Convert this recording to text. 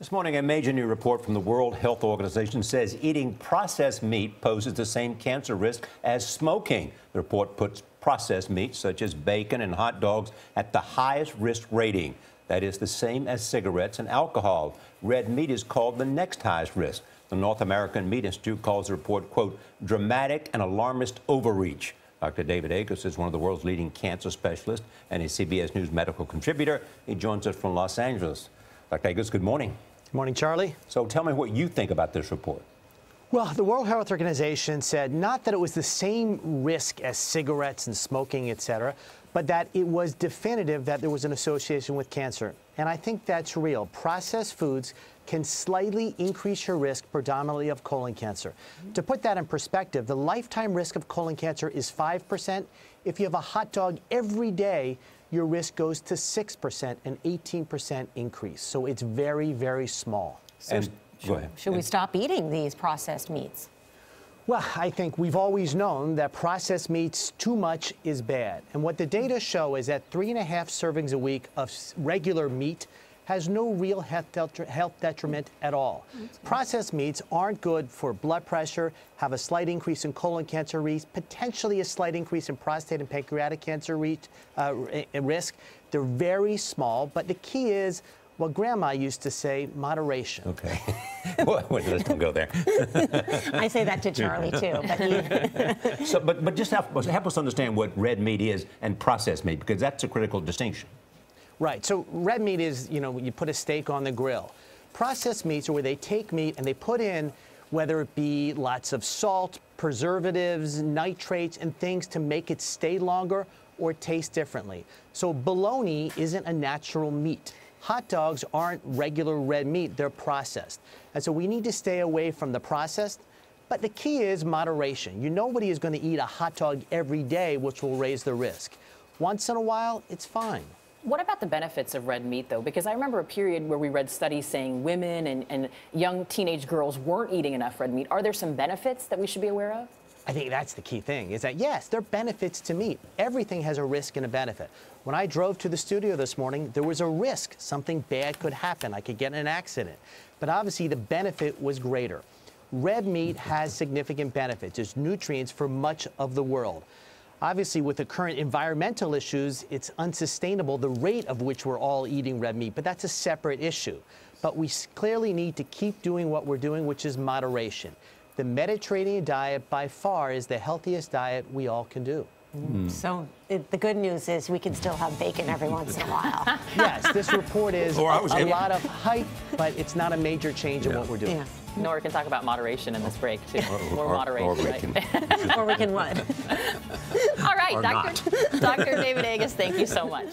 This morning, a major new report from the World Health Organization says eating processed meat poses the same cancer risk as smoking. The report puts processed meats such as bacon and hot dogs at the highest risk rating. That is the same as cigarettes and alcohol. Red meat is called the next highest risk. The North American Meat Institute calls the report, quote, dramatic and alarmist overreach. Dr. David Agus is one of the world's leading cancer specialists and a CBS News medical contributor. He joins us from Los Angeles. Dr. Agus, good morning. Good morning, Charlie. So tell me what you think about this report. Well, the World Health Organization said not that it was the same risk as cigarettes and smoking, et cetera, but that it was definitive that there was an association with cancer. And I think that's real. Processed foods can slightly increase your risk, predominantly of colon cancer. To put that in perspective, the lifetime risk of colon cancer is 5%. If you have a hot dog every day, your risk goes to 6%, an 18% increase. So it's very, very small. So and, go ahead. Should we stop eating these processed meats? Well, I think we've always known that processed meats too much is bad. And what the data show is that three and a half servings a week of regular meat has no real health detriment at all. Processed meats aren't good for blood pressure, have a slight increase in colon cancer risk, potentially a slight increase in prostate and pancreatic cancer uh, risk. They're very small, but the key is what grandma used to say, moderation. Okay. well, let's don't go there. I say that to Charlie too. But, so, but, but just help, help us understand what red meat is and processed meat, because that's a critical distinction. Right. So red meat is, you know, you put a steak on the grill. Processed meats are where they take meat and they put in whether it be lots of salt, preservatives, nitrates, and things to make it stay longer or taste differently. So bologna isn't a natural meat. Hot dogs aren't regular red meat, they're processed. And so we need to stay away from the processed. But the key is moderation. You nobody is going to eat a hot dog every day, which will raise the risk. Once in a while, it's fine. What about the benefits of red meat, though? Because I remember a period where we read studies saying women and, and young teenage girls weren't eating enough red meat. Are there some benefits that we should be aware of? I think that's the key thing is that yes, there are benefits to meat. Everything has a risk and a benefit. When I drove to the studio this morning, there was a risk something bad could happen. I could get in an accident. But obviously, the benefit was greater. Red meat has significant benefits. There's nutrients for much of the world. Obviously, with the current environmental issues, it's unsustainable the rate of which we're all eating red meat, but that's a separate issue. But we clearly need to keep doing what we're doing, which is moderation. The Mediterranean diet, by far, is the healthiest diet we all can do. Mm. So it, the good news is we can still have bacon every once in a while. yes, this report is a, a lot of hype, but it's not a major change yeah. in what we're doing. Yeah. Nora can talk about moderation in this break, too. More or, moderation, or, we right? or we can what? All right, Dr. Dr. David Agus, thank you so much.